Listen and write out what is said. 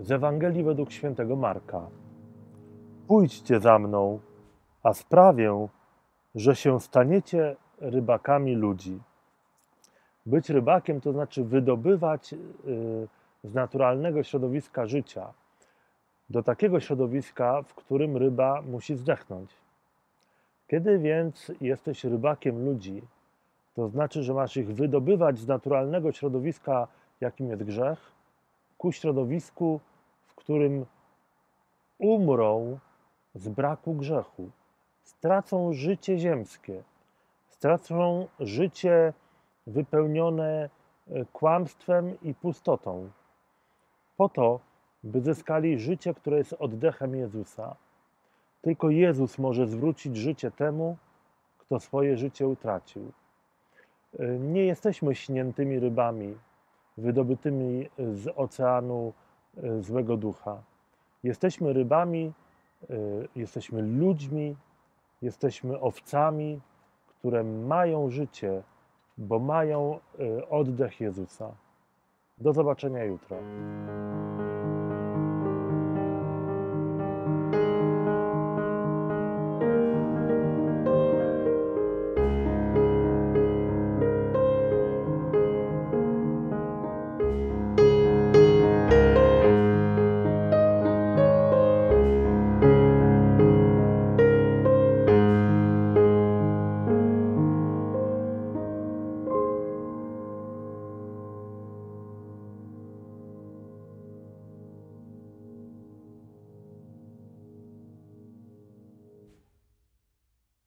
z Ewangelii według świętego Marka. Pójdźcie za mną, a sprawię, że się staniecie rybakami ludzi. Być rybakiem to znaczy wydobywać y, z naturalnego środowiska życia do takiego środowiska, w którym ryba musi zdechnąć. Kiedy więc jesteś rybakiem ludzi, to znaczy, że masz ich wydobywać z naturalnego środowiska, jakim jest grzech, ku środowisku, w którym umrą z braku grzechu, stracą życie ziemskie, stracą życie wypełnione e, kłamstwem i pustotą, po to, by zyskali życie, które jest oddechem Jezusa. Tylko Jezus może zwrócić życie temu, kto swoje życie utracił. E, nie jesteśmy śniętymi rybami, wydobytymi z oceanu e, złego ducha. Jesteśmy rybami, e, jesteśmy ludźmi, jesteśmy owcami, które mają życie, bo mają oddech Jezusa. Do zobaczenia jutro.